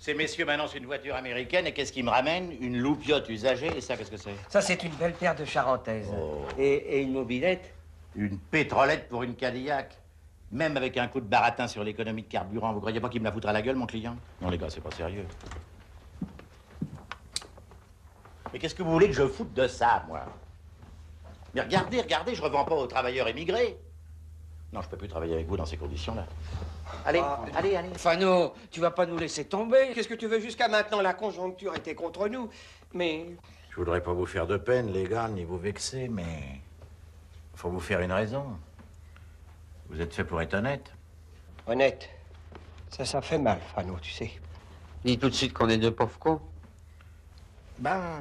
Ces messieurs m'annoncent une voiture américaine et qu'est-ce qu'ils me ramènent Une loupiote usagée et ça, qu'est-ce que c'est? Ça, c'est une belle paire de charentaises. Oh. Et, et une mobilette? Une pétrolette pour une Cadillac. Même avec un coup de baratin sur l'économie de carburant, vous croyez pas qu'il me la foutra à la gueule, mon client? Non, les gars, c'est pas sérieux. Mais qu'est-ce que vous voulez que je foute de ça, moi? Mais regardez, regardez, je revends pas aux travailleurs émigrés. Non, je peux plus travailler avec vous dans ces conditions-là. Allez, Ah. allez, allez. Fano, tu vas pas nous laisser tomber Qu'est-ce que tu veux Jusqu'à maintenant, la conjoncture était contre nous. Mais Je voudrais pas vous faire de peine, les gars, ni vous vexer, mais. Faut vous faire une raison. Vous êtes fait pour être honnête. honnête, ça, ça fait mal, Fano, tu sais. Dis tout de suite qu'on est deux pauvres cons. Ben.